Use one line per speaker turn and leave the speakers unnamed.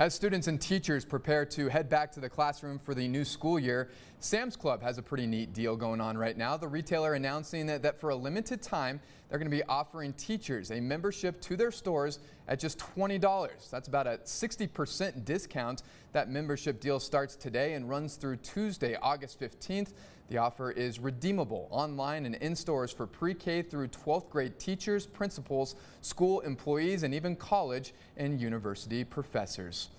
As students and teachers prepare to head back to the classroom for the new school year, Sam's Club has a pretty neat deal going on right now. The retailer announcing that, that for a limited time, they're going to be offering teachers a membership to their stores at just $20. That's about a 60% discount. That membership deal starts today and runs through Tuesday, August 15th. The offer is redeemable online and in stores for pre-K through 12th grade teachers, principals, school employees, and even college and university professors.